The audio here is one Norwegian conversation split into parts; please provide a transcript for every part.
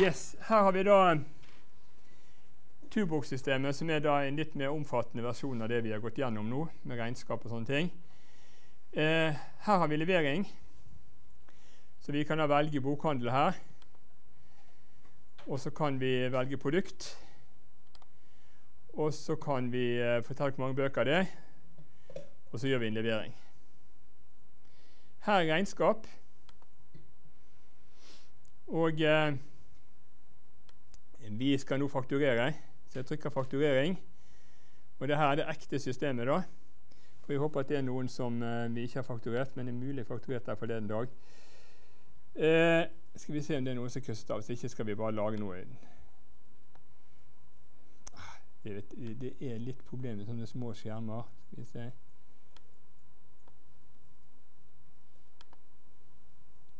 Yes, Her har vi da Tuborg-systemet, som er da en litt mer omfattende versjon av det vi har gått gjennom nå, med regnskap og sånne ting. Eh, her har vi levering, så vi kan da velge bokhandel her. Og så kan vi velge produkt. Og så kan vi eh, fortelle hvor mange bøker det er, og så gjør vi en levering. Her er regnskap. Og eh, vi skal nå fakturere, så jeg trykker 'fakturering'. Og det her er det ekte systemet, da. For Jeg håper at det er noen som eh, vi ikke har fakturert, men det er mulig fakturert der forleden dag. Eh, skal vi se om det er noen som krysser av. Hvis ikke skal vi bare lage noe Det, det, det er litt problem med sånne små skjermer. Skal vi se.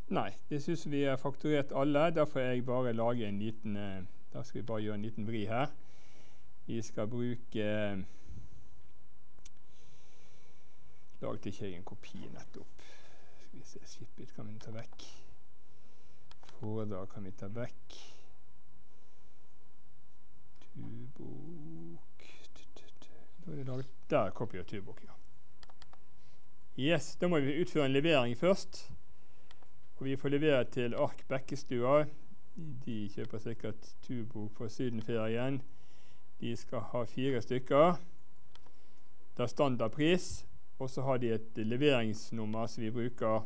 Nei, det syns vi har fakturert alle. Da får jeg bare lage en liten eh, Da skal vi bare gjøre en liten vri her. Vi skal bruke Laget ikke jeg en kopi nettopp? Skal vi se Skipit kan vi ta vekk. Foredrag kan vi ta vekk. Tubok Da er det laget Der kopier tubok, ja. Yes, Da må vi utføre en levering først. Og vi får levere til Ark Bekkestua. De kjøper sikkert turbok på sydenferien. De skal ha fire stykker. Det er standardpris. Og så har de et leveringsnummer som vi bruker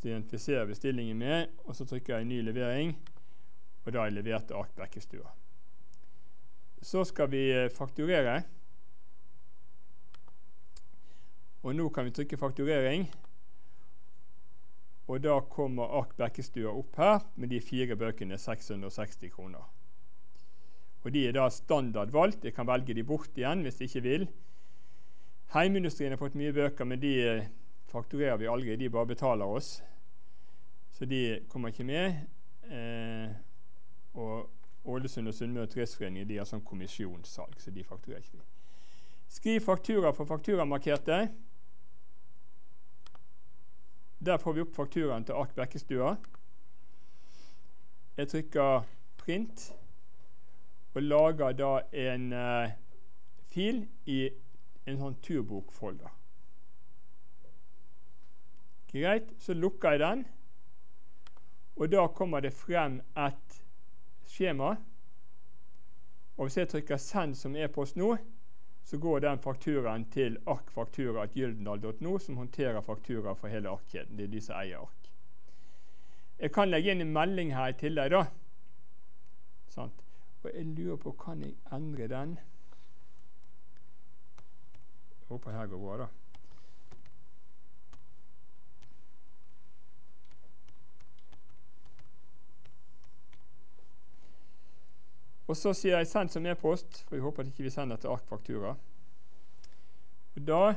til å identifisere bestillingen med. Og så trykker jeg 'ny levering', og da er jeg levert til Ark Bekkestua. Så skal vi eh, fakturere. Og nå kan vi trykke 'fakturering'. Og da kommer Ark Bekkestua opp her med de fire bøkene 660 kroner. Og De er da standard valgt. Jeg kan velge de bort igjen hvis jeg ikke vil. Heimindustrien har fått mye bøker, men de eh, fakturerer vi aldri. De bare betaler oss. Så de kommer ikke med. Eh, og Ålesund og Sunnmøre Turistforening de har sånn kommisjonssalg, så de fakturerer ikke. Skriv faktura for fakturamarkerte. Der får vi opp fakturaen til Ark Bekkestua. Jeg trykker 'print' og lager da en uh, fil i en sånn turbokfolder. Greit, så lukker jeg den, og da kommer det frem et skjema. Og hvis jeg trykker 'send som e-post nå', så går den fakturaen til arkfaktura.gyldendal.no, som håndterer faktura for hele arkkjeden. Det er de som eier ark. Jeg kan legge inn en melding her i tillegg, da. Sånn. Og jeg lurer på kan jeg endre den. Jeg håper her går bra, da. Og så sier jeg 'send som e-post', for jeg håper at ikke vi sender til arkfaktura. Da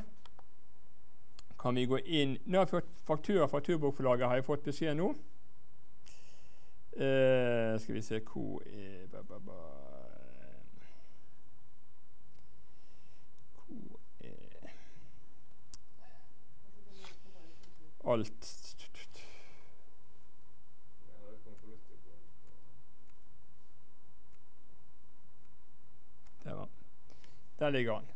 kan vi gå inn Nå har jeg fått faktura fra Turbokforlaget, har jeg fått beskjed nå. Eh, skal vi se hvor er ba, ba, ba. Hvor er Alt Der ligger han.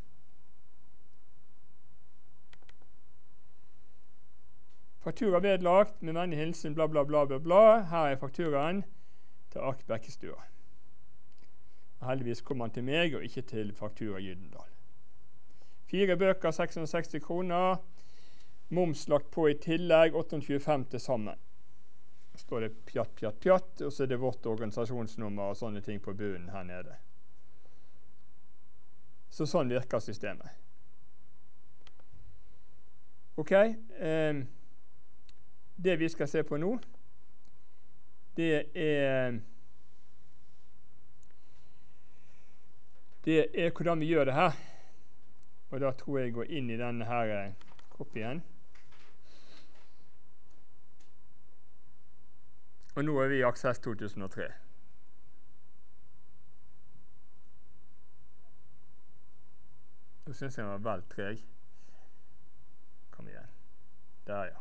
Faktura vedlagt med vennlig hilsen bla, bla, bla, bla, bla. Her er fakturaen til Ark Bekkestua. Heldigvis kom han til meg og ikke til Faktura Gyldendal. Fire bøker, 660 kroner. Moms lagt på i tillegg, 825 til sammen. Så står det pjatt, pjatt, pjatt, og så er det vårt organisasjonsnummer og sånne ting på bunnen her nede. Så sånn virker systemet. Ok. Eh, det vi skal se på nå, det er Det er hvordan vi gjør det her. Og da tror jeg jeg går inn i denne her eh, kopien. Og nå er vi i Aksess 2003. Nå syns jeg den var vel treg. Kom igjen. Der, ja.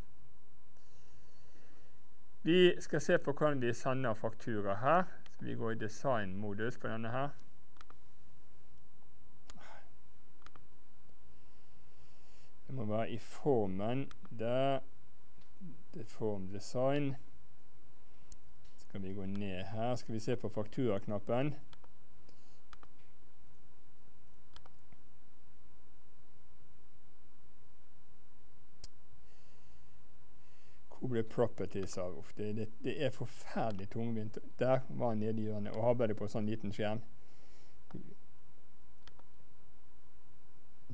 Vi skal se på hvordan vi sender faktura her. Så vi går i designmodus på denne her. Det må være i formen der. Det er form design. Skal vi gå ned her, skal vi se på fakturaknappen. Hvor ble properties av? Det, det, det, er forferdelig tungvint. Der var han nede i hjørnet og arbeidet på sånn liten skjerm.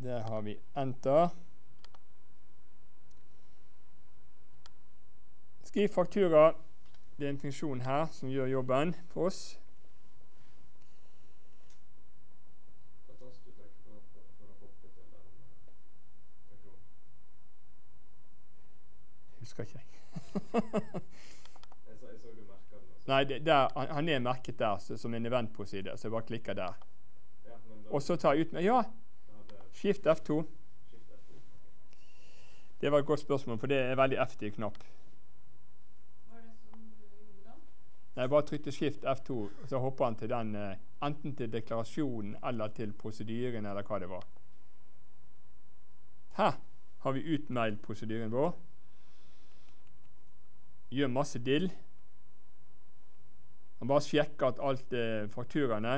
Der har vi enter. Skriv faktura. Det er en funksjon her som gjør jobben for oss. Husker ikke jeg. Nei, det, der, han, han, er merket der så, som en event-side, så jeg bare klikker der. Ja, og så tar jeg ut med Ja! Skift F2. Det var et godt spørsmål, for det er en veldig effektiv knapp. Nei, bare trykte skift F2, så hopper han til den eh, enten til deklarasjonen eller til prosedyren, eller hva det var. Her har vi utmail-prosedyren vår gjør masse dill. Han bare sjekker at alt er fakturaene.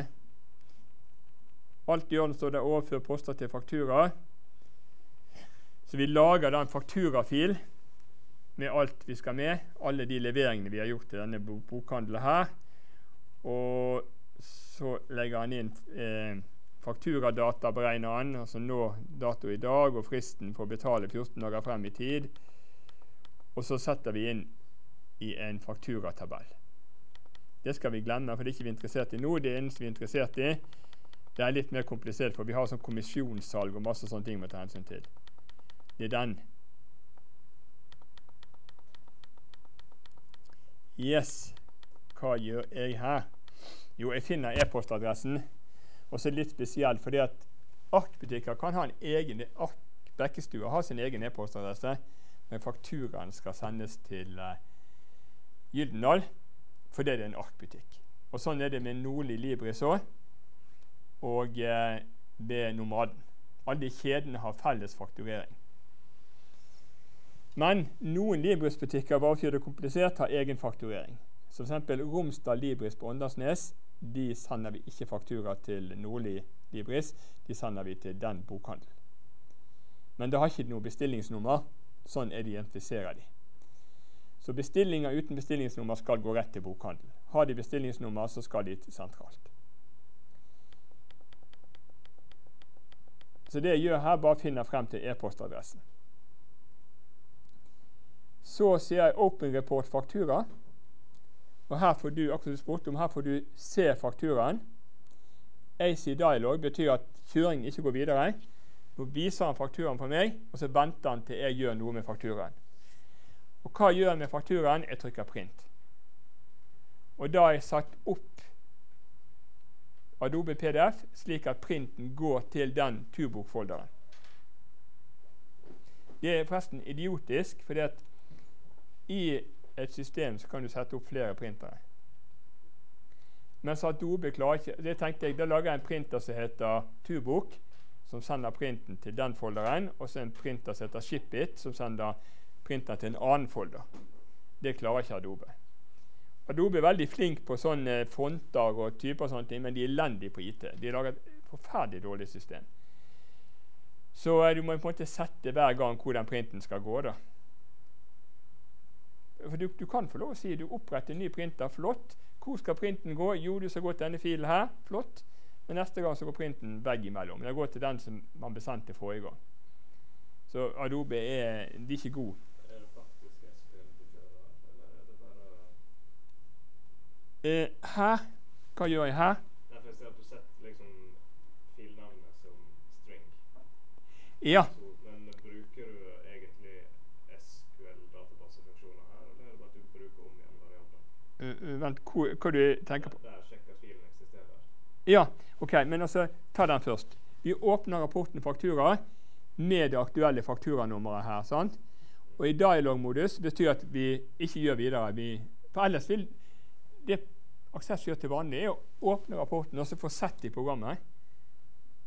Alt i orden står det 'overfør poster til faktura'. Så vi lager da en fakturafil med alt vi skal med, alle de leveringene vi har gjort til denne bokhandelen her. Og så legger han inn eh, fakturadata, beregner han, altså nå dato i dag og fristen for å betale 14 dager frem i tid. Og så setter vi inn i en fakturatabell. Det skal vi glemme, for det er ikke vi interessert i nå. Det eneste vi er interessert i, det er litt mer komplisert, for vi har sånn kommisjonssalg og masse sånne ting vi må ta hensyn til. Det er den. Yes. Hva gjør jeg her? Jo, jeg finner e-postadressen. Og så litt spesielt, fordi at arkbutikker kan ha en egen ark, Bekkestua har sin egen e-postadresse, men fakturaen skal sendes til uh, Gyldendal fordi det er en arkbutikk. Og Sånn er det med Nordli Libris òg, og eh, med Nomaden. Alle kjedene har felles fakturering. Men noen Libris-butikker bare fordi det er komplisert, har egen fakturering. Som f.eks. Romsdal Libris på Åndalsnes. De sender vi ikke faktura til Nordli Libris, de sender vi til den bokhandelen. Men det har ikke noe bestillingsnummer. Sånn identifiserer de. Så bestillinger uten bestillingsnummer skal gå rett til bokhandel. Har de bestillingsnummer, så skal de sentralt. Så det jeg gjør her, bare finner frem til e-postadressen. Så sier jeg 'Open report faktura'. Og her får du akkurat spurt om, her får du se fakturaen. AC dialog betyr at kjøringen ikke går videre. Nå viser han fakturaen for meg, og så venter han til jeg gjør noe med fakturaen. Og hva gjør jeg med fakturaen? Jeg trykker 'print'. Og da har jeg satt opp Adobe PDF slik at printen går til den turbokfolderen. Det er forresten idiotisk, fordi at i et system så kan du sette opp flere printere. Mens Adobe klarer ikke det tenkte jeg, Da lager jeg en printer som heter Turbok, som sender printen til den folderen, og så en printer som heter Shipit, som sender printer til en annen folder. Det klarer ikke Adobe. Adobe er veldig flink på sånne fonter og typer, og sånne ting, men de er elendige på IT. De lager et forferdelig dårlig system. Så eh, du må på en måte sette hver gang hvor den printen skal gå. da. For du, du, kan få lov å si du oppretter en ny printer. Flott. Hvor skal printen gå? Jo, du skal gå til denne filen her. Flott. Men neste gang så går printen veggimellom. Den går til den som man besendte forrige gang. Så Adobe er, de er ikke gode. Eh, her Hva gjør jeg setter liksom filnavnet som string. Ja. Men bruker du egentlig SQL-databasefunksjoner her, eller er det bare at du bruker om igjen variabler? Uh, vent, hva, hva du tenker på? Der sjekker filen eksisterer. Ja, ok, men altså, ta den først. Vi åpner rapporten faktura med det aktuelle fakturanummeret her. sant? Og i dialog-modus betyr at vi ikke gjør videre. Vi, for ellers vil det Aksess gjør til vanlig, er å åpne rapporten og så få sett i programmet.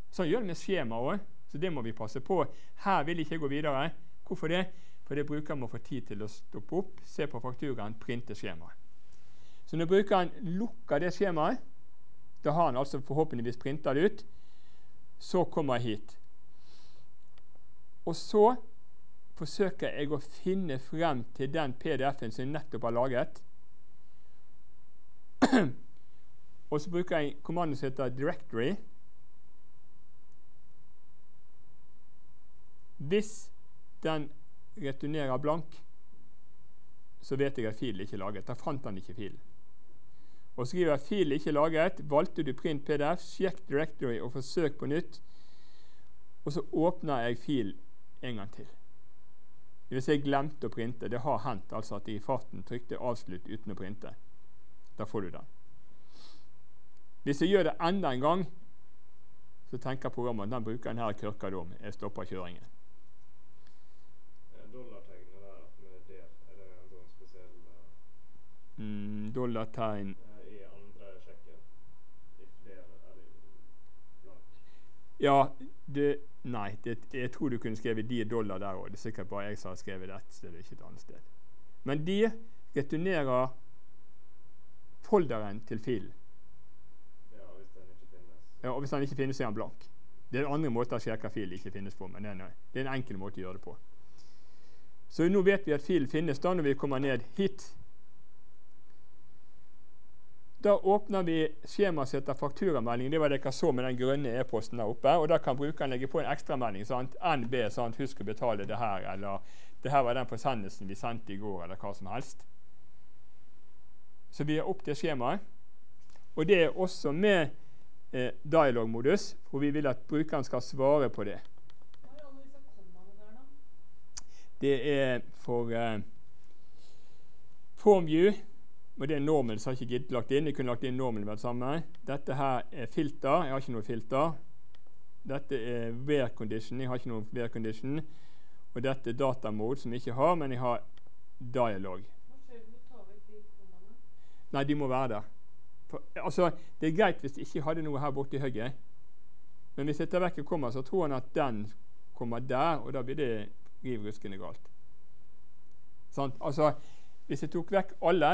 Sånn gjør det med skjema òg, så det må vi passe på. Her vil ikke jeg gå videre. Hvorfor det? Fordi brukeren må få tid til å stoppe opp, se på fakturaen, printe skjemaet. Så når brukeren lukker det skjemaet, da har han altså forhåpentligvis printa det ut, så kommer jeg hit. Og så forsøker jeg å finne frem til den PDF-en som jeg nettopp har laget. Og så bruker jeg kommandoen som heter 'directory'. Hvis den returnerer blank, så vet jeg at filen ikke er laget. Da fant han ikke filen. Og skriver jeg 'fil ikke laget', valgte du print PDF, sjekk directory og forsøk på nytt. Og så åpner jeg fil en gang til. Hvis jeg glemte å printe, det har hendt altså at jeg i farten trykte 'avslutt' uten å printe. Da får du den. Hvis jeg gjør det enda en gang, så tenker programmet den brukeren her kørker dum. Jeg stopper kjøringen. Eh, Dollartegnet der med det, er det en sånn spesiell uh, Mm, dollartegn eh, i andre sjekken? If there er det blank. Ja, det, nei, det, jeg tror du kunne skrevet de dollar der òg. Det er sikkert bare jeg som har skrevet det ett sted, ikke et annet sted. Men de returnerer folderen til filen. Ja, hvis den ikke finnes. Ja, og hvis den ikke finnes, så er den blank. Det er andre måter å sjekke fil ikke finnes på, men det er, en, det er en enkel måte å gjøre det på. Så nå vet vi at filen finnes da når vi kommer ned hit. Da åpner vi skjemaet som heter fakturamelding. Det var det dere så med den grønne e-posten der oppe. og Da kan brukeren legge på en ekstramelding. Sant? NB, sant? husk å betale det her, eller det her var den forsendelsen vi sendte i går, eller hva som helst. Så vi er opp til skjemaet. Og det er også med eh, dialog-modus, hvor vi vil at brukeren skal svare på det. Det er for eh, FormView, og det er normen som jeg ikke giddet lagt inn. Jeg kunne lagt inn normen med det samme. Dette her er filter. Jeg har ikke noe filter. Dette er wear condition. Jeg har ikke noe wear condition. Og dette er datamode, som jeg ikke har, men jeg har dialog. Hva skjer hvis du tar vekk de kommaene? Nei, de må være der. For, altså, det er greit hvis de ikke hadde noe her borte i høyre. Men hvis jeg tar vekk en komma, så tror han at den kommer der, og da blir det riv ruskende galt. Sånn? Altså, hvis jeg tok vekk alle,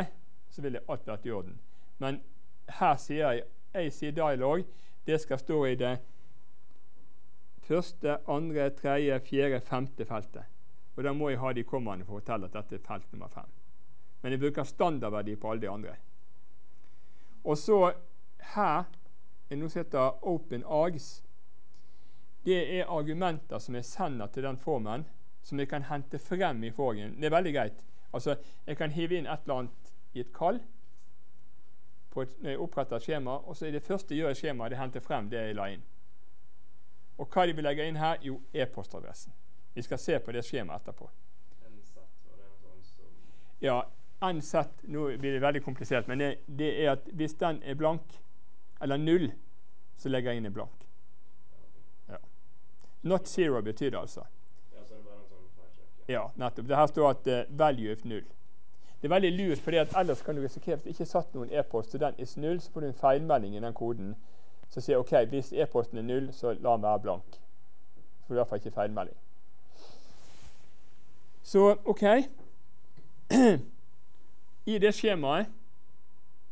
så ville alt vært i orden. Men her sier jeg jeg sier dialog. Det skal stå i det første, andre, tredje, fjerde, femte feltet. Og da må jeg ha de kommende for å fortelle at dette er felt nummer fem. Men jeg bruker standardverdi på alle de andre. Og så her er noe som heter open args. Det er argumenter som jeg sender til den formen, som jeg kan hente frem i forgen. Det er veldig greit. Altså, Jeg kan hive inn et eller annet i et kall på et, når jeg oppretter et skjema, og så er det første jeg gjør i skjemaet, det henter frem det jeg la inn. Og hva de vil legge inn her? Jo, e-postadressen. Vi skal se på det skjemaet etterpå. Sånn Ja, ansett Nå blir det veldig komplisert, men det, det er at hvis den er blank, eller null, så legger jeg inn en blank. ja. Not zero betyr det altså. ja, sånn nettopp. Det her står at uh, value if null. Det er veldig lurt, for ellers kan du risikere at det ikke er satt noen e-post til den is null, så får du en feilmelding i den koden som sier ok, hvis e-posten er null, så la den være blank. Så får du i hvert fall ikke feilmelding. Så ok I det skjemaet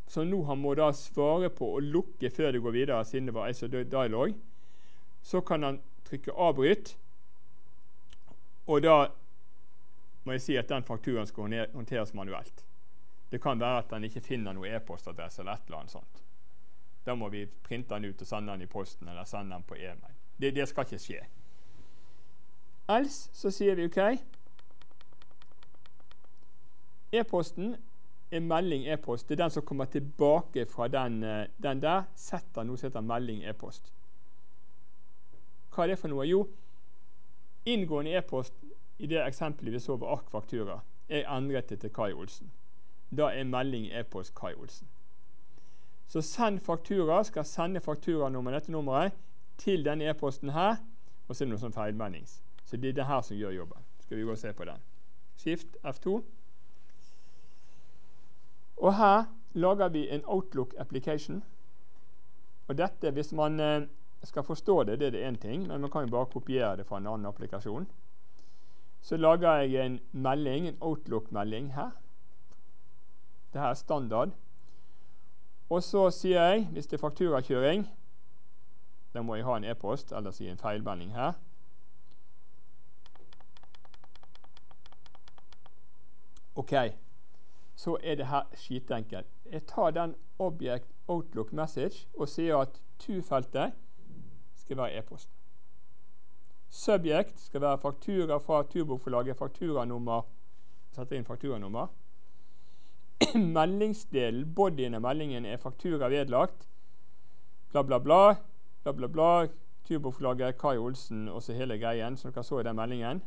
som nå han må da svare på og lukke før det går videre, siden det var ISO dialog, så kan han trykke 'avbryt', og da må jeg si at den fakturaen skal håndteres manuelt. Det kan være at den ikke finner noe e-postadresse eller et eller annet sånt. Da må vi printe den ut og sende den i posten eller sende den på e-mail. Det, det skal ikke skje. Else så sier vi OK. E-posten er melding e-post. Det er den som kommer tilbake fra den, eh, den der. Setter noe som heter melding e-post. Hva er det for noe? Jo, inngående e-post i det eksempelet vi så var ark faktura, er endret til Kai Olsen. Da er melding e-post Kai Olsen. Så send faktura skal sende fakturanummeret dette nummeret, til denne e-posten her, og så er det noe sånn feilmeldings. Så det er det her som gjør jobben. Skal vi gå og se på den. Skift F2. Og her lager vi en Outlook application. Og dette, hvis man eh, skal forstå det, det er det én ting, men man kan jo bare kopiere det fra en annen applikasjon. Så lager jeg en melding, en Outlook-melding her. Dette er standard. Og så sier jeg, hvis det er fakturakjøring Da må jeg ha en e-post, eller si en feilmelding her. OK, så er det her skitenkelt. Jeg tar den Object Outlook Message og sier at to-feltet skal være e-post. Subject skal være faktura fra turbokforlaget, fakturanummer Setter inn fakturanummer. Meldingsdelen, bodyen av meldingen, er faktura vedlagt. Bla, bla, bla. Bla, bla, bla. Turbokforlaget, Kai Olsen og så hele greien som dere så i den meldingen.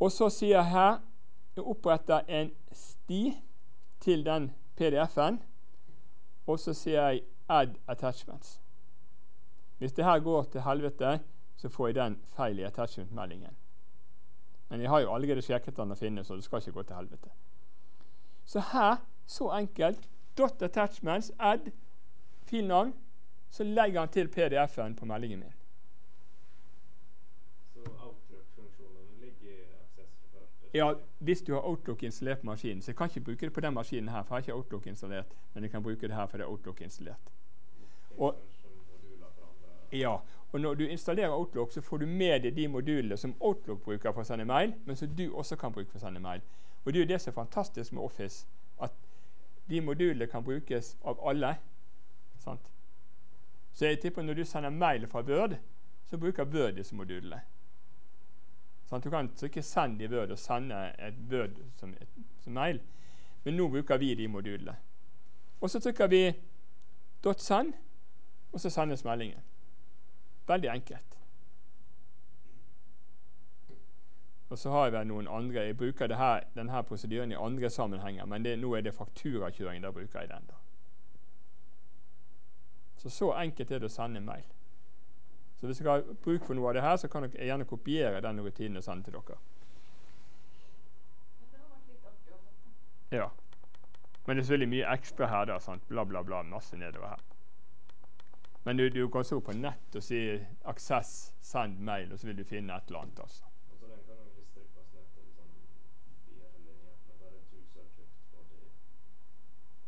Og så sier jeg her oppretter en sti til den PDF-en, og så sier jeg 'add attachments'. Hvis det her går til helvete, så får jeg den feil i attachment-meldingen. Men jeg har jo allerede sjekket den å finne, så det skal ikke gå til helvete. Så her, så enkelt, dot attachments, add, filnavn, så legger han til PDF-en på meldingen min. Så Outlook-funksjonene ligger i Access fra før? Det er Ja, hvis du har Outlook installert på maskinen, så jeg kan ikke bruke det på den maskinen her, for jeg har ikke Outlook installert, men jeg kan bruke det her, for det er Outlook installert. er og- Ja, og når du installerer Outlook, så får du med deg de modulene som Outlook bruker for å sende mail, men som du også kan bruke for å sende mail. Og det er jo det som er fantastisk med Office, at de modulene kan brukes av alle. Sant? Så jeg tipper når du sender mail fra Word, så bruker Word disse modulene. Sant? Du kan trykke 'send' i Word og sende et Word som, som mail, men nå bruker vi de modulene. Og så trykker vi 'send', og så sendes meldingen. Veldig enkelt. Og så har jeg vel noen andre Jeg bruker her, denne prosedyren i andre sammenhenger, men det, nå er det fakturakjøring. Da bruker jeg den. da. Så så enkelt er det å sende mail. Så hvis dere har bruk for noe av det her, så kan dere gjerne kopiere den rutinen og sende til dere. Ja. Men det er selvfølgelig mye ekstra her. da, sant? Bla, bla, bla. Masse nedover her. Men du, du kan så på nett og si 'aksess, send mail', og så vil du finne et eller annet. altså. Altså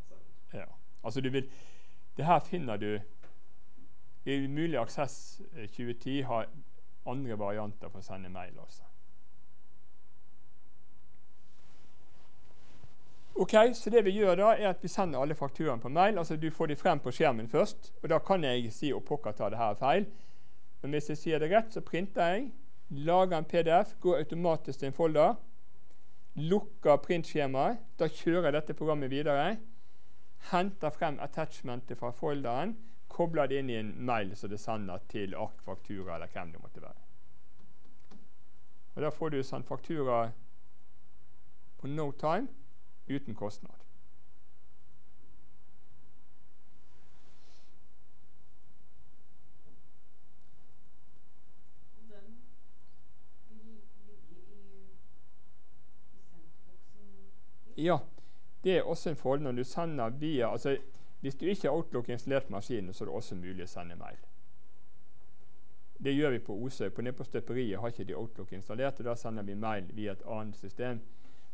sånn. Ja. Altså du vil Det her finner du I Mulig Aksess eh, 2010 har andre varianter for å sende mail også. Ok, så det vi gjør da, er at vi sender alle fakturaene på mail. altså Du får de frem på skjermen først. og Da kan jeg si og pokker ta det her er feil. Men hvis jeg sier det rett, så printer jeg, lager en PDF, går automatisk til en folder, lukker printskjemaet. Da kjører dette programmet videre henter frem attachmentet fra folderen, kobler det inn i en mail som det sender til ark, faktura eller hvem det måtte være. Og Da får du sendt faktura på no time uten kostnad. Ja, det er også en fordel når du sender via altså Hvis du ikke har Outlook installert på maskinen, så er det også mulig å sende mail. Det gjør vi på Osøy. På nede på støperiet har ikke de Outlook installert, og da sender vi mail via et annet system.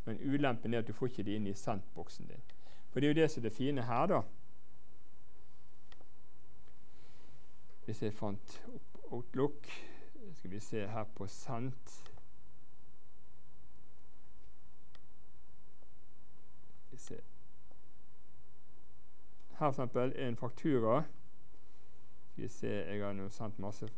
Men ulempen er at du får ikke de inn i sendboksen din. For det er jo det som er det fine her, da. Hvis jeg fant opp Outlook Skal vi se her på sendt Skal vi se Her for eksempel er en faktura. Skal vi se, jeg har nå sendt masse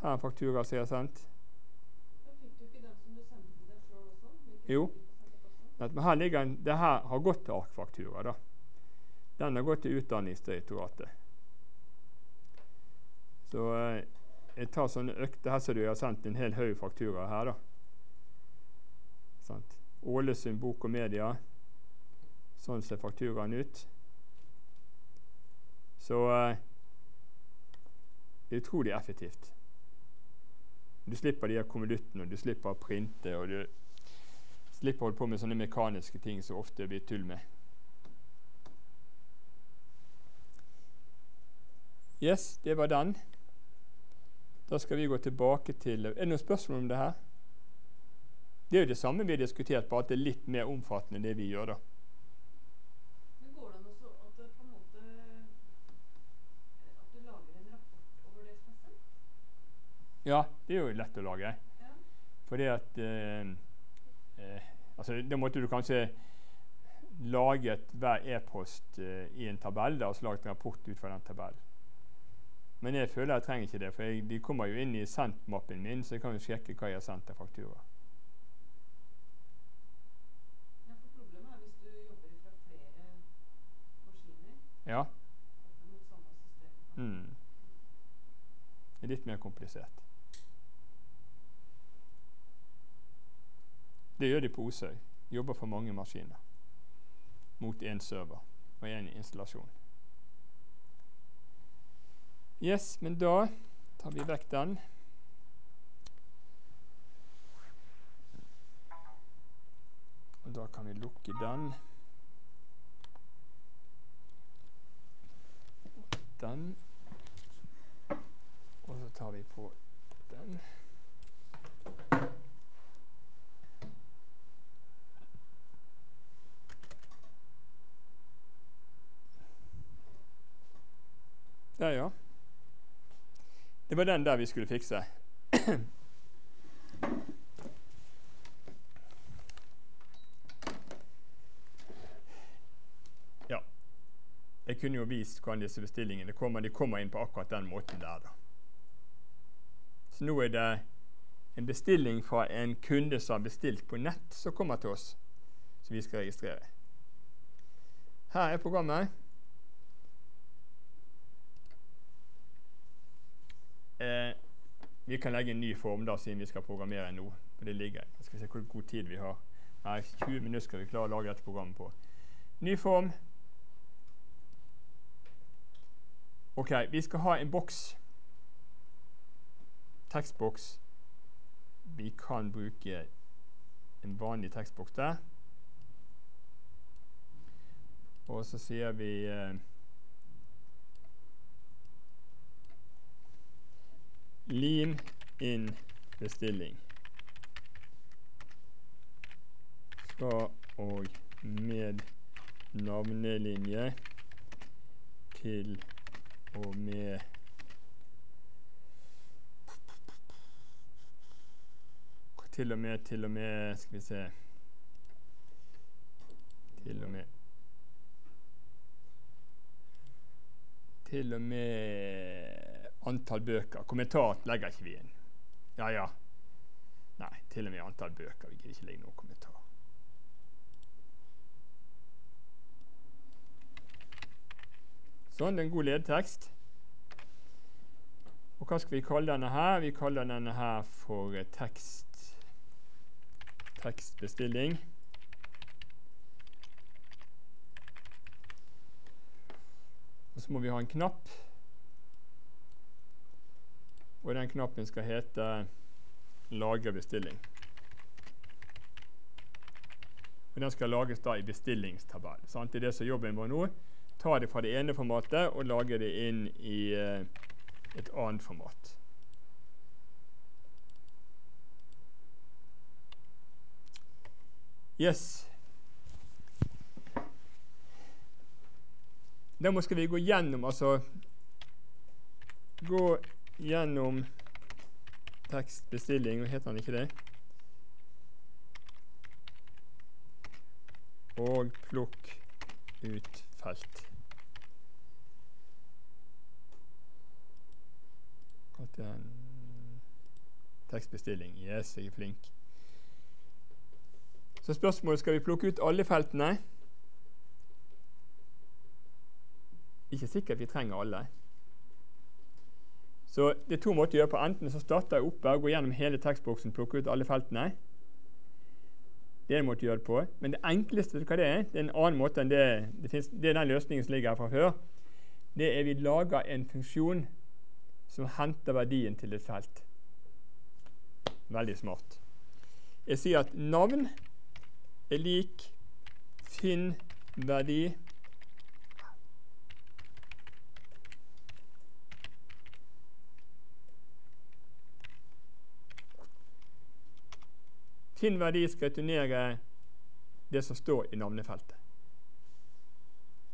Her er en faktura som jeg har sendt. Fikk du ikke den som du sendte til deg sjøl også? Jo. men her ligger en, det her har gått til arkfaktura. da. Den har gått til Utdanningsdirektoratet. Så eh, jeg tar sånne økter her som du har sendt en hel haug fakturaer her. da. Sant? Ålesund Bok og Media. Sånn ser fakturaen ut. Så eh, utrolig effektivt. Du slipper de her konvoluttene, du slipper å printe, og du slipper å holde på med sånne mekaniske ting som ofte blir tull med. Yes, det var den. Da skal vi gå tilbake til Er det noen spørsmål om det her? Det er jo det samme vi har diskutert, bare at det er litt mer omfattende enn det vi gjør, da. Men går det an også at det på en måte At du lager en rapport over det som er sendt? Ja, det er jo lett å lage. Ja. Fordi at eh, eh, altså, Da måtte du kanskje laget hver e-post eh, i en tabell da, og så laget en rapport ut fra den tabellen. Men jeg føler jeg trenger ikke det, for jeg, de kommer jo inn i sendt-mappen min, så jeg kan jo sjekke hva jeg har sendt av faktura. ja, for problemet er hvis du jobber fra flere maskiner Ja. Mm. Litt mer komplisert. Det gjør de på Osøy. Jobber for mange maskiner mot én server og én installasjon. Yes, men da tar vi vekk den. Og da kan vi lukke den. Den. Og så tar vi på den. Der, ja. Det var den der vi skulle fikse. Kunne jo vist hvordan disse bestillingene kommer. De kommer inn på akkurat den måten der, da. Så nå er det en bestilling fra en kunde som har bestilt på nett, som kommer til oss, som vi skal registrere. Her er programmet. Eh, vi kan legge en ny form da, siden vi skal programmere nå. For det ligger. Jeg skal se hvor god tid vi har. Nei, 20 minutter skal vi klare å lage dette programmet på. Ny form. Ok, vi skal ha en boks. Tekstboks. Vi kan bruke en vanlig tekstboks der. Og så sier vi uh, Lim inn bestilling. Fra og med navnelinje til og med Til og med, til og med Skal vi se Til og med Til og med antall bøker. Kommentar legger ikke vi inn. Ja, ja. Nei, til og med antall bøker. Vi gidder ikke legge noen kommentar. Sånn, det er en god ledtekst. Og hva skal vi kalle denne her? Vi kaller denne her for tekst tekstbestilling. Og så må vi ha en knapp. Og den knappen skal hete 'lagre bestilling'. Og Den skal lages da i bestillingstabell. Sant? Det er det som er jobben vår nå. Ta det fra det ene formatet og lage det inn i eh, et annet format. Yes. Dermed skal vi gå gjennom, altså Gå gjennom tekstbestilling, heter den ikke det? Og plukk ut felt. Kalte den tekstbestilling. Yes, jeg er flink. Så spørsmålet skal vi plukke ut alle feltene. Ikke sikkert vi trenger alle. Så det er to måter å gjøre på. Enten så starter jeg oppe og går gjennom hele tekstboksen plukker ut alle feltene. Det er en måte å gjøre det på. Men det enkleste hva det er? Det er en annen måte enn det, det, finnes, det er den løsningen som ligger her fra før. det er vi lager en funksjon som henter verdien til et felt. Veldig smart. Jeg sier at navn er lik finn verdi Finn verdi skal returnere det som står i navnefeltet.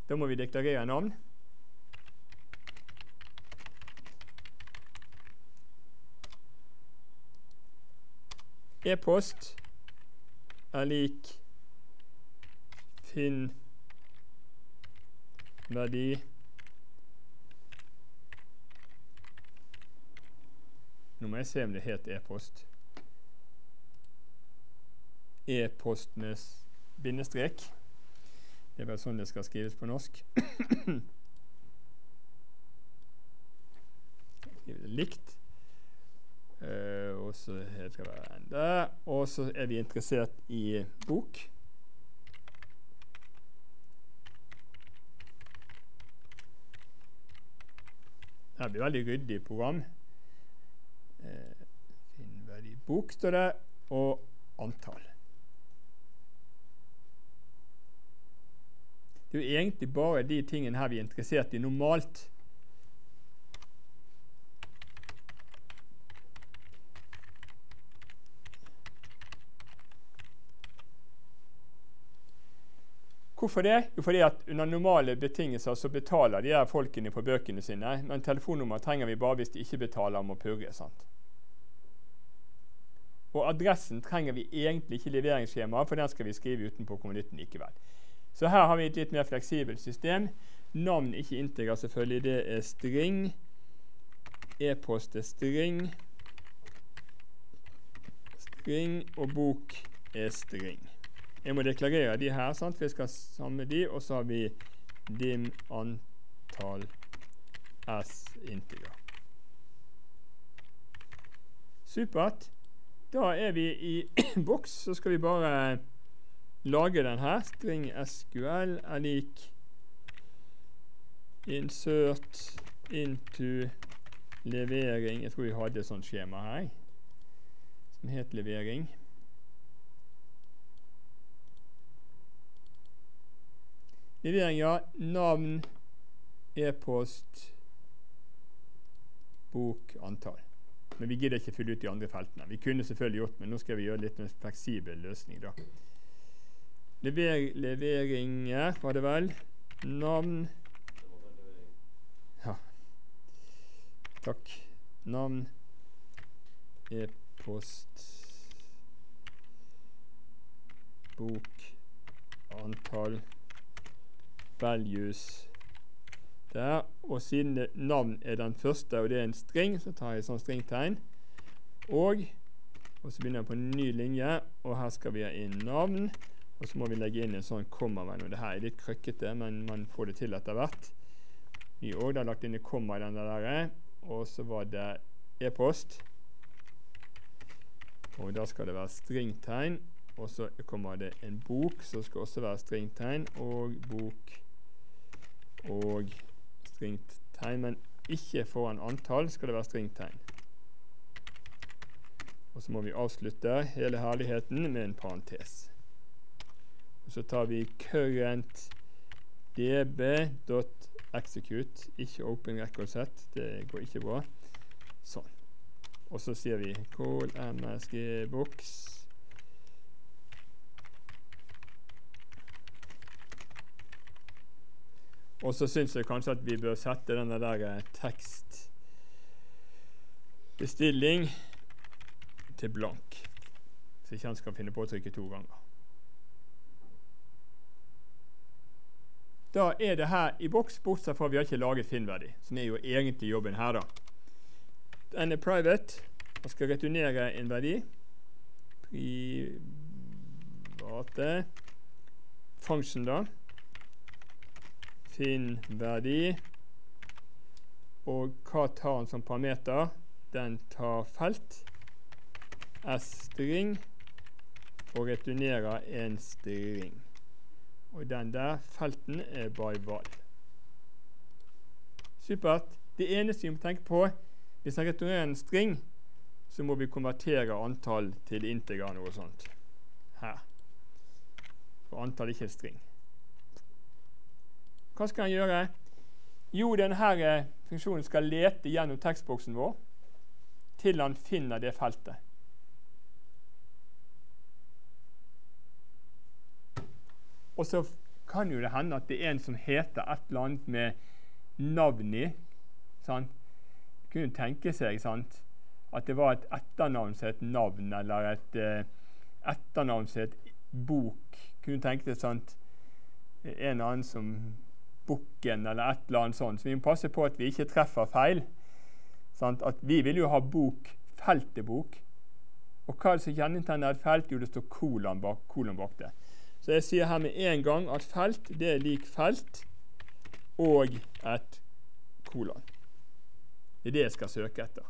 Da må vi deklarere navn. E-post er lik finn verdi Nå må jeg se om det het e-post. E-post med bindestrek. Det er vel sånn det skal skrives på norsk. Likt. Uh, og så heter det der. Og så er vi interessert i bok. Det blir veldig ryddig program. Uh, Finn verdi bok, står det, og antall. Det er jo egentlig bare de tingene her vi er interessert i normalt. Hvorfor det? Jo, fordi at Under normale betingelser så betaler de her folkene på bøkene sine, men telefonnummer trenger vi bare hvis de ikke betaler om å purre. sant? Og adressen trenger vi egentlig ikke leveringsskjema, for den skal vi skrive utenpå konvolutten likevel. Så her har vi et litt mer fleksibelt system. Navn ikke integer, selvfølgelig. Det er string. E-post er string. String og bok er string. Jeg må deklarere de her, sant? jeg skal samle de, og så har vi dim antall s integer. Supert. Da er vi i boks, så skal vi bare lage den her. String SQL er lik insert into levering Jeg tror vi hadde et sånt skjema her som het levering. Levering, ja. Navn, e-post, bok, antall. Men vi gidder ikke fylle ut de andre feltene. Vi kunne selvfølgelig gjort men nå skal vi gjøre litt en fleksibel løsning. da. Lever, leveringer, var det vel. Navn Ja. Takk. Navn, e-post, bok, antall, values der. Og siden navn er den første, og det er en string, så tar jeg sånn stringtegn. Og, og så begynner jeg på en ny linje, og her skal vi ha inn navn. Og så må vi legge inn en sånn komma mellom. Det her er litt krøkkete, men man får det til etter hvert. Vi har også lagt inn en komma i den der, og så var det e-post. Og da skal det være stringtegn, og så kommer det en bok, som skal også være stringtegn, og bok og stringtegn. Men ikke foran antall skal det være stringtegn. Og så må vi avslutte hele herligheten med en parentes. Og så tar vi current db.execute, ikke open record set. Det går ikke bra. Sånn. Og så sier vi call msgbox. Og så syns jeg kanskje at vi bør sette denne der eh, tekstbestilling til blank, så ikke han skal finne på å trykke to ganger. Da er det her i boks, bortsett fra vi har ikke laget Finn-verdi, som er jo egentlig jobben her, da. Den er private og skal returnere en verdi. Private function, da. Finn-verdi. Og hva tar den som parameter? Den tar felt. S-string og returnerer en string. Og den der felten er by val. Supert. Det eneste vi må tenke på hvis han returnerer en string, så må vi konvertere antall til integer noe sånt. Her. For antall er ikke en string. Hva skal han gjøre? Jo, denne eh, funksjonen skal lete gjennom tekstboksen vår til han finner det feltet. Og så kan jo det hende at det er en som heter et eller annet med navn i. Sant? kunne tenke seg sant? at det var et etternavn som het navn, eller et eh, etternavn som het bok. Kunne tenke seg sant? en annen som Bukken, eller et eller annet sånt. Så vi må passe på at vi ikke treffer feil. Sant? At vi vil jo ha bok, feltet bok. Og hva er det som kjennetegner et felt? Jo, det står kolon bak, kolon bak det. Så jeg sier her med en gang at felt det er lik felt og et kolon. Det er det jeg skal søke etter.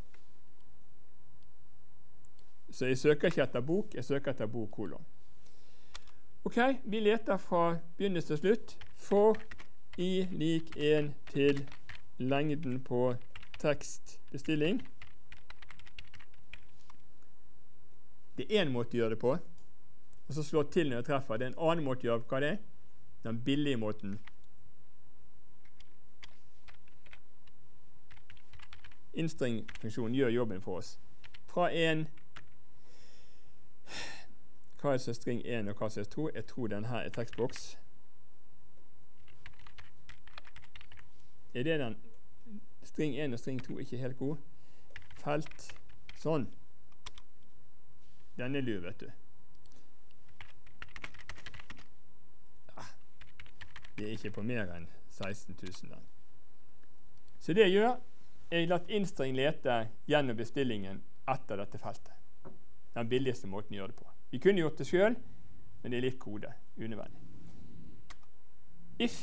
Så jeg søker ikke etter bok, jeg søker etter bokkolon. Ok, vi leter fra begynnelse til slutt. For i lik 1 til lengden på tekstbestilling. Det er én måte å gjøre det på, og så slå til når jeg treffer. Det er en annen måte å gjøre hva det er. Den billige måten. Innstring-funksjonen gjør jobben for oss. Fra en Hva er string 1 og hva er 2? Jeg tror denne er tekstboks. Er det den string 1 og string 2 ikke helt god? Felt sånn. Den er lur, vet du. Ja, det er ikke på mer enn 16 000, den. Så det jeg gjør jeg latt innstring lete gjennom bestillingen etter dette feltet. Den billigste måten å gjøre det på. Vi kunne gjort det sjøl, men det er litt kode. Unødvendig. If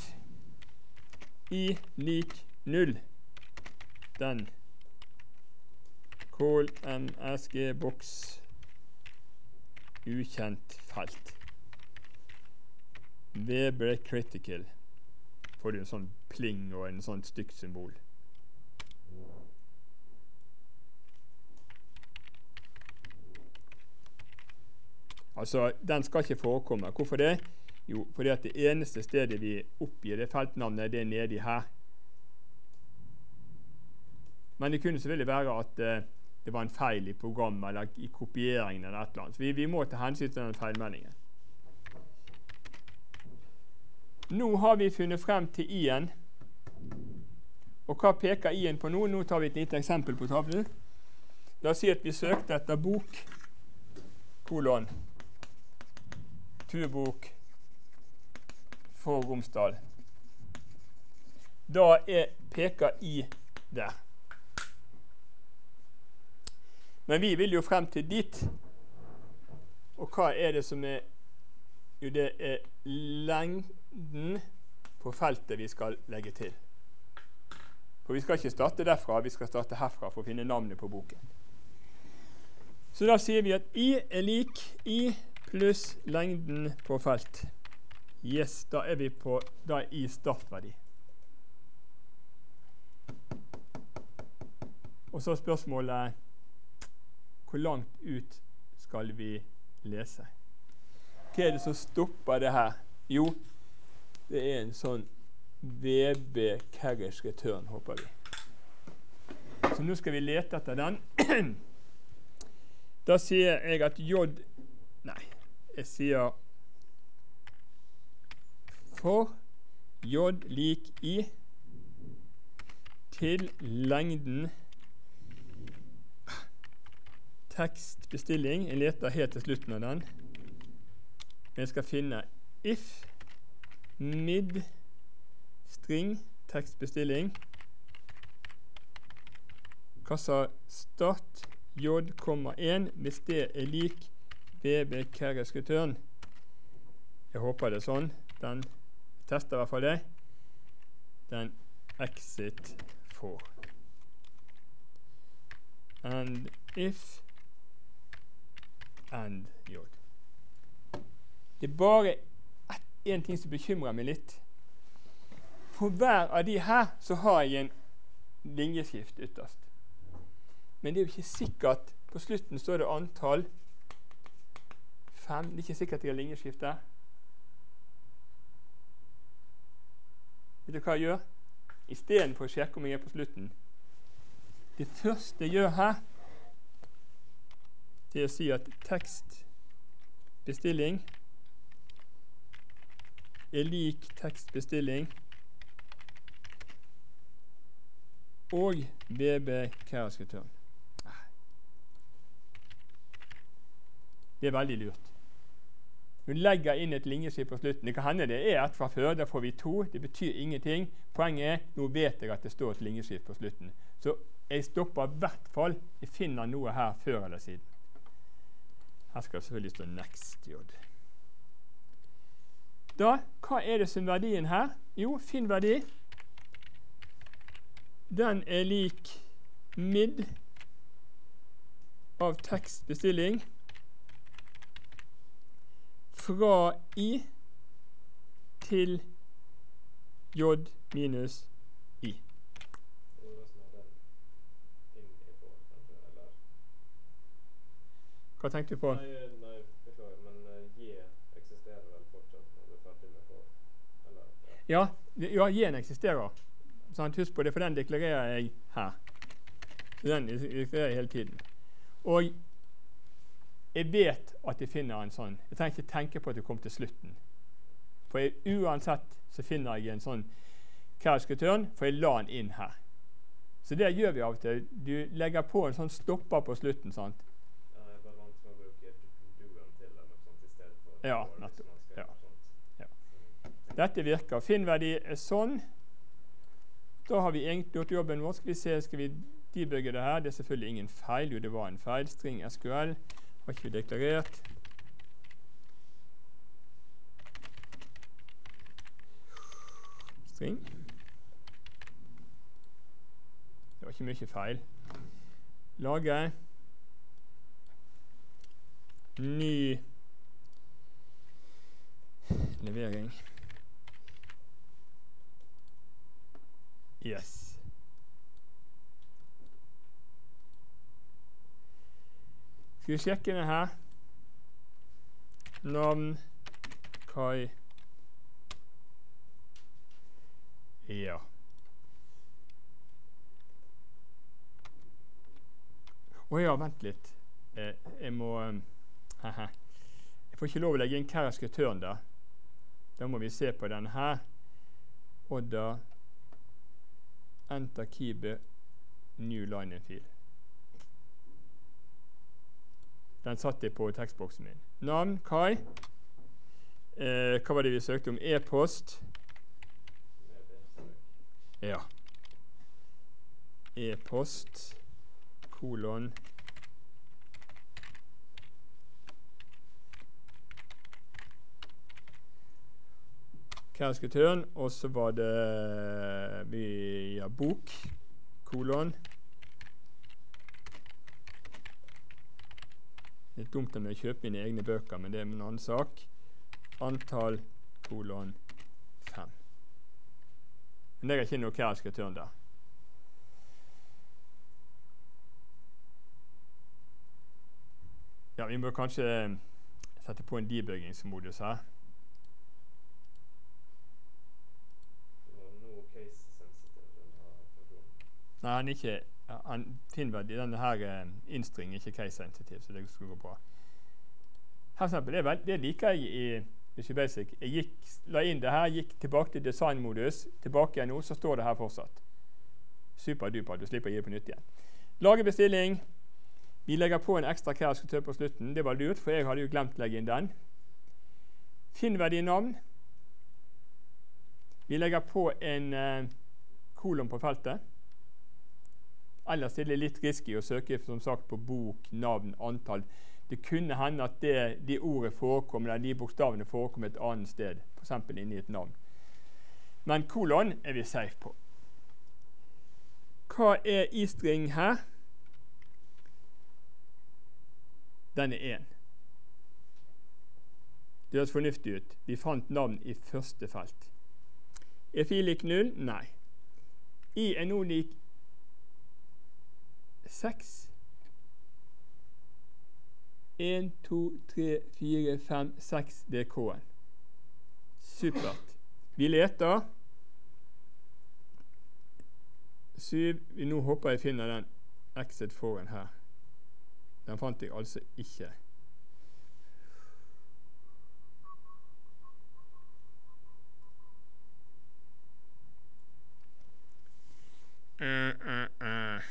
i lik null, den call msg boks ukjent felt. V ble critical får du en sånn pling og en sånn stygt symbol. Altså, Den skal ikke forekomme. Hvorfor det? Jo, fordi at det eneste stedet vi oppgir det feltnavnet, det er nedi her. Men det kunne selvfølgelig være at uh, det var en feil i programmet eller i kopieringen. eller et eller annet. Så vi, vi må ta hensyn til den feilmeldingen. Nå har vi funnet frem til i-en. Og hva peker i-en på nå? Nå tar vi et lite eksempel på tavlen. La oss si at vi søkte etter bok, kolon, turbok for Romsdal. Da er, peker i der. Men vi vil jo frem til dit. Og hva er det som er Jo, det er lengden på feltet vi skal legge til. For vi skal ikke starte derfra, vi skal starte herfra for å finne navnet på boken. Så da sier vi at i er lik i pluss lengden på felt. Yes, da er vi på da er i startverdi. Og så spørsmålet hvor langt ut skal vi lese? Hva er det som stopper det her? Jo, det er en sånn VB Carriage Return, håper vi. Så nå skal vi lete etter den. da sier jeg at J Nei, jeg sier for J lik I til lengden tekstbestilling. Jeg leter helt til slutten av den. Jeg skal finne if mid string tekstbestilling. Kassa start j,1 hvis det er lik vb carriage return. Jeg håper det er sånn. Den tester i hvert fall det. Den exit for. And if and J. Det er bare én ting som bekymrer meg litt. For hver av de her så har jeg en linjeskift ytterst. Men det er jo ikke sikkert På slutten står det antall fem. Det er ikke sikkert jeg har linjeskift der. Vet du hva jeg gjør? Istedenfor å sjekke om jeg er på slutten. Det første jeg gjør her, det er å si at tekstbestilling er lik tekstbestilling og BB Kæreskutøren. Det er veldig lurt. Hun legger inn et linjeskift på slutten. Det kan hende det er ett fra før. Da får vi to. Det betyr ingenting. Poenget er nå vet jeg at det står et linjeskift på slutten. Så jeg stopper i hvert fall. Jeg finner noe her før eller siden. Her skal det selvfølgelig stå 'next'. J. Da, hva er det som er verdien her? Jo, finn verdi. Den er lik mid av tekstbestilling fra i til j minus i. Hva tenkte du på? Nei, eh, nei, beklager, men eh, J eksisterer vel fortsatt når du er ferdig med for? Eller ja. Ja, ja j-en eksisterer. Sant? Husk på det, for den deklarerer jeg her. Den deklarerer jeg hele tiden. Og jeg vet at jeg finner en sånn. Jeg trenger ikke tenke på at jeg kom til slutten. For jeg, uansett så finner jeg en sånn Kæreskutøren, for jeg la den inn her. Så det gjør vi av og til. Du legger på en sånn stopper på slutten. sant? Ja, nettopp. Ja. Ja. Dette virker. Finnverdi er sånn. Da har vi egentlig gjort jobben vår. Skal vi se, skal vi debugge det her? Det er selvfølgelig ingen feil. Jo, det var en feil. String SQL har ikke vi deklarert. String. Det var ikke mye feil. Lage ny levering. Yes. Skal vi sjekke den her? Navn Kai Ja. Å ja, vent litt. Eh, jeg må um. Jeg får ikke lov å legge inn kæreskutøren der. Da må vi se på den her. Odda Enter Kibe New line-in-fil. Den satt jeg på tekstboksen min. Navn Kai. Eh, hva var det vi søkte om? E-post. Ja. E-post kolon Kæreskutøren, og så var det via bok kolon Det er dumt om jeg å kjøpe mine egne bøker, men det er en annen sak. Antall kolon fem. Men det er ikke noe kæreskutøren der. Ja, vi må kanskje sette på en debuggingsmodus her. Nei, han er ikke han finner vel denne her innstringen innstring ikke case sensitive, så det skulle gå bra. Her eksempel, det, det liker jeg i Visual Basic. Jeg gikk, la inn det her, gikk tilbake til designmodus, tilbake igjen nå, så står det her fortsatt. Superduper, du slipper å gi det på nytt igjen. Lage bestilling. Vi legger på en ekstra kæreskutør på slutten. Det var lurt, for jeg hadde jo glemt å legge inn den. Finn verdinavn. Vi legger på en uh, kolon på feltet. Ellers er det litt risky å søke som sagt på bok, navn, antall. Det kunne hende at det, de ordet forekom, eller de bokstavene forekom et annet sted, f.eks. inni et navn. Men kolon er vi safe på. Hva er i-string her? Den er 1. Det høres fornuftig ut. Vi fant navn i første felt. Er fil lik null? Nei. I er nå lik seks. Én, to, tre, fire, fem, seks. Det er K-en. Supert. Vi leter. Syv. Nå håper jeg finner den exit foran her. Den fant jeg altså ikke. Uh, uh, uh.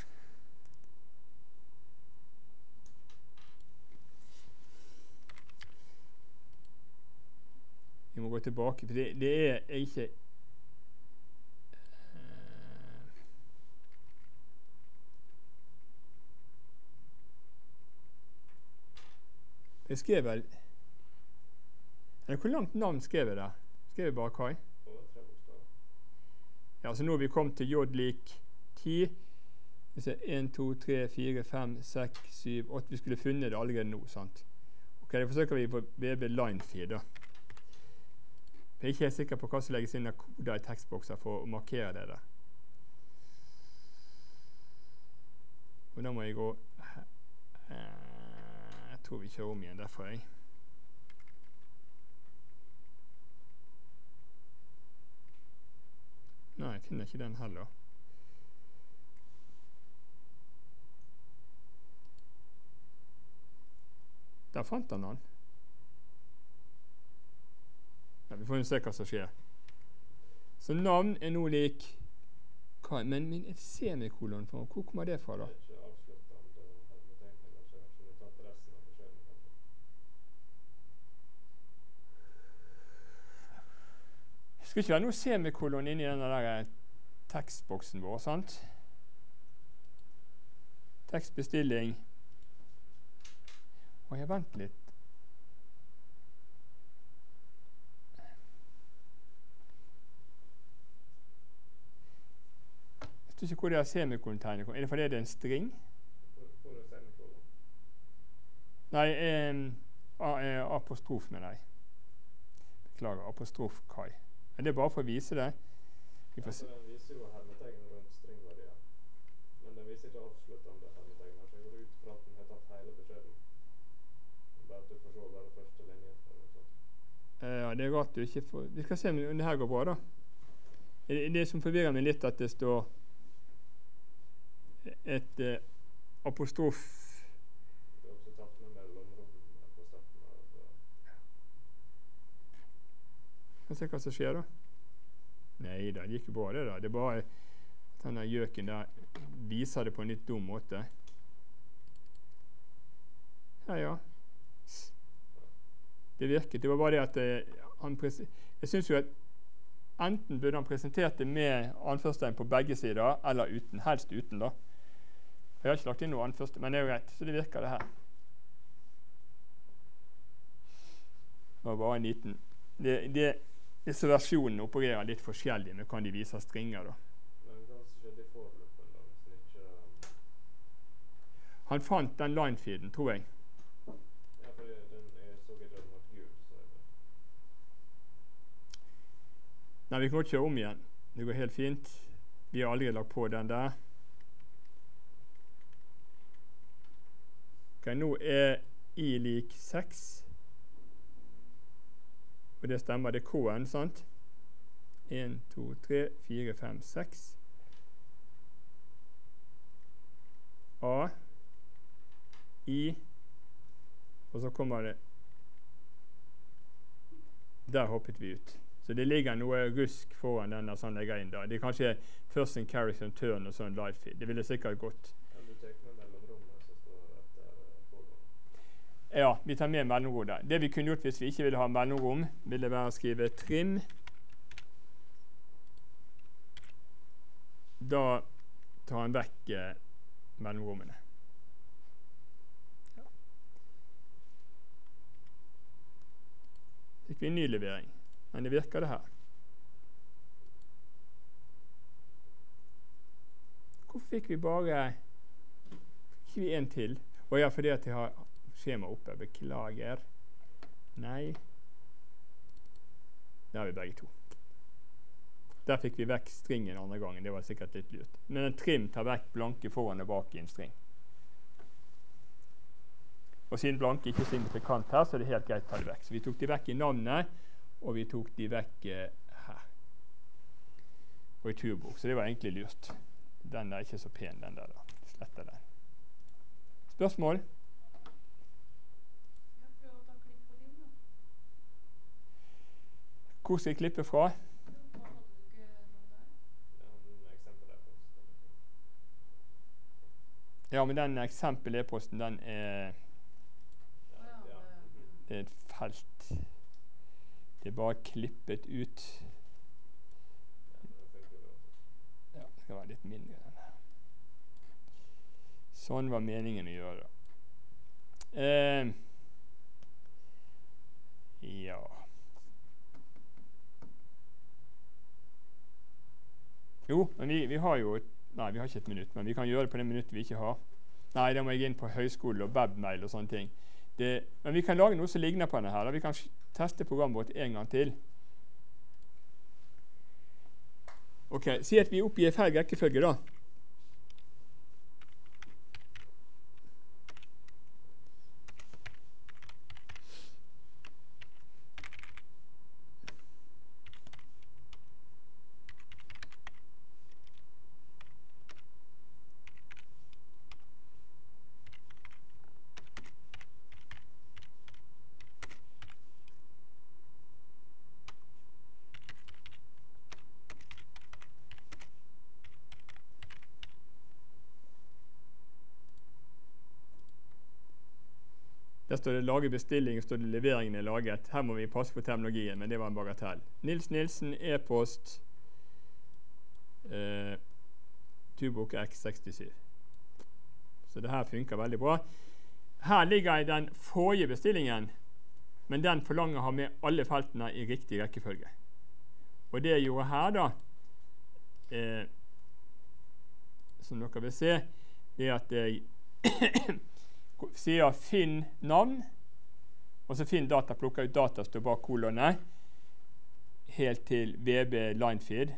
Vi må gå tilbake, for det, det er ikke eh, Jeg skrev vel Eller hvor langt navn skrev jeg der? Skrev jeg bare Kai? Ja, så nå er vi kommet til J lik 10. Vi 1, 2, 3, 4, 5, 6, 7, 8 Vi skulle funnet det allerede nå. sant? Ok, Da forsøker vi på VB Linefeed. da. Jeg er ikke helt sikker på hva som legges inn av koder i tekstbokser for å markere det der. Og da må jeg gå eh, Jeg tror vi kjører om igjen derfra, jeg. Nei, jeg finner ikke den heller. Der fant han den. Ja, vi får se hva som skjer. Så navn er nå lik hva, Men min et semikolon for Hvor kommer det fra, da? Det skal ikke være noe semikolon inni den der eh, tekstboksen vår, sant? Tekstbestilling Å ja, vent litt. Vet ikke hvor det er semikolontegnet kommer. Er det fordi det er en string? Hvor er semikolon? Nei, eh, a, apostrof, mener jeg. Beklager. Apostrof Kai. Men det er bare for å vise det. Vi får se. Den viser jo hermetegn rundt stringverdier. Men den viser ikke avsluttende hermetegn. her, Så jeg går ut fra at den har tatt hele beskjeden. Bare at du får se bare første linje. Eh, Ja, det er rart du ikke får Vi skal se om det her går bra, da. Det, det som forvirrer meg litt, at det står et eh, apostrof Kan se hva som skjer, da. Nei da, det gikk jo bra, det. da. Det er bare at denne gjøken der viser det på en litt dum måte. Ja, ja. Det virket. Det var bare det at eh, han Jeg syns jo at enten burde han presentert det med anførstegn på begge sider, eller uten. Helst uten, da. Jeg har ikke lagt inn noe annet først, men det er jo greit. Så det virker, det her. Det var bare en liten det, det, Disse versjonene opererer litt forskjellig med kan de viser stringer. da. Um, Han fant den linefeeden, tror jeg. Nei, vi kan godt kjøre om igjen. Det går helt fint. Vi har allerede lagt på den der. Ok, Nå er i lik 6. Og det stemmer. Det er K-en, sant? 1, 2, 3, 4, 5, 6. A. I. Og så kommer det Der hoppet vi ut. Så det ligger noe rusk foran den der som legger inn. da. Det er kanskje first in character turn og sånn live feed. Det ville sikkert gått. Kan du ta med mellomrommet som står etter eh, forløpet? Ja, vi tar med mellomrom der. Det vi kunne gjort hvis vi ikke ville ha mellomrom, ville være å skrive trim. Da tar han vekk eh, mellomrommene. Ja. Fikk vi en ny levering. Men det virker, det her. Hvorfor fikk vi bare Fikk vi en til? Å ja, fordi at jeg har skjema oppe. Beklager. Nei. Der har vi begge to. Der fikk vi vekk stringen andre gangen. Det var sikkert litt lurt. Men en trim tar vekk blanke foran og bak i en string. Og siden blanke ikke er signifikant her, så er det helt greit å ta det vekk. Så vi tok de vekk i navnet, og vi tok de vekk eh, her. Og i turbok. Så det var egentlig lurt. Den er ikke så pen, den der. da. Sletter den. Spørsmål? Ja, prøv å ta klipp på liv, da. Hvor skal jeg klippe fra? Ja, men den eksempel-e-posten, den er det-. Er et felt. Det er bare klippet ut. Ja, det skal være litt mindre. Sånn var meningen å gjøre det. Eh, ja Jo, men vi, vi har jo Nei, vi har ikke et minutt, men vi kan gjøre det på det minuttet vi ikke har. Nei, da må jeg inn på høyskole og webmail og sånne ting. Det, men vi kan lage noe som ligner på denne her. Vi kan teste programmet vårt en gang til. Ok, Si at vi oppgir feil rekkefølge, da. Står det 'lage bestilling' står det 'leveringen er laget'. Her må vi passe på terminologien, men det var en bagatell. Nils Nilsen, e-post eh, Tubok X67. Så det her funker veldig bra. Her ligger i den forrige bestillingen, men den forlanger å ha med alle feltene i riktig rekkefølge. Og det jeg gjorde her, da, eh, som dere vil se, er at jeg sier 'finn navn', og så 'finn data', plukker ut data, står bak kolonet, helt til VB linefeed.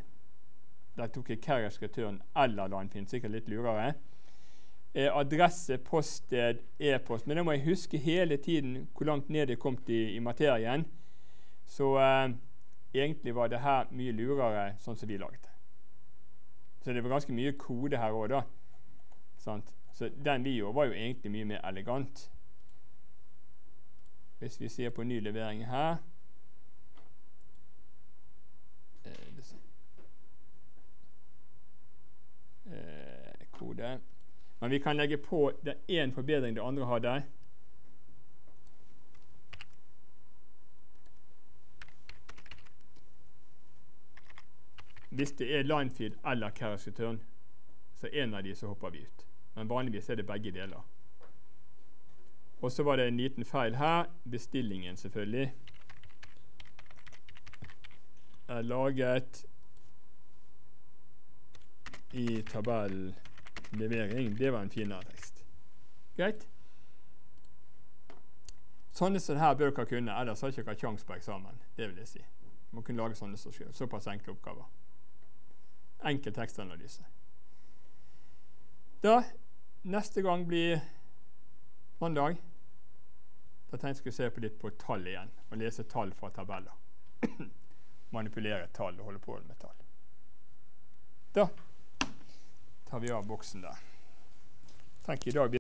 Der tok jeg carriers return eller linefeed, sikkert litt lurere. Eh, adresse, poststed, e-post. Men da må jeg huske hele tiden hvor langt ned jeg kom i, i materien. Så eh, egentlig var det her mye lurere sånn som vi laget det. Så det var ganske mye kode her òg, da. Sant? Så den vi gjorde, var jo egentlig mye mer elegant. Hvis vi ser på ny levering her eh, eh, Kode. Men vi kan legge på det én forbedring det andre hadde. Hvis det er linefield eller carriage return, så en av de så hopper vi ut. Men vanligvis er det begge deler. Og så var det en liten feil her. Bestillingen, selvfølgelig, er laget i tabellen levering. Det var en finere tekst. Greit? Sånne som her bør dere kunne, ellers har dere ikke kjangs på eksamen. Det vil jeg si. Man kunne lage sånne som selv. Såpass enkle oppgaver. Enkel tekstanalyse. Da, neste gang blir mandag. Da tenkte jeg skulle se på litt på tall igjen, og lese tall fra tabeller. Manipulere tall og holde på med tall. Da tar vi av boksen der. Tenk i dag